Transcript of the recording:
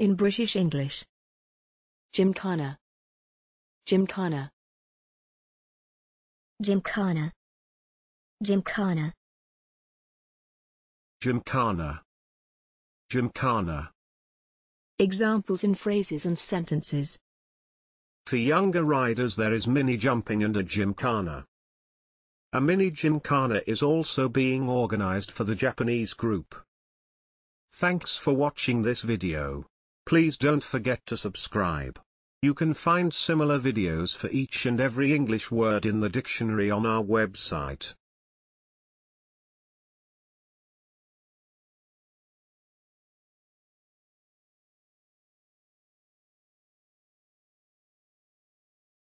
In British English. Gymkhana. Gymkhana. Gymkhana. Gymkhana. Gymkhana. Gymkhana. Examples in phrases and sentences. For younger riders there is mini jumping and a gymkhana. A mini gymkhana is also being organized for the Japanese group. Thanks for watching this video. Please don't forget to subscribe. You can find similar videos for each and every English word in the dictionary on our website.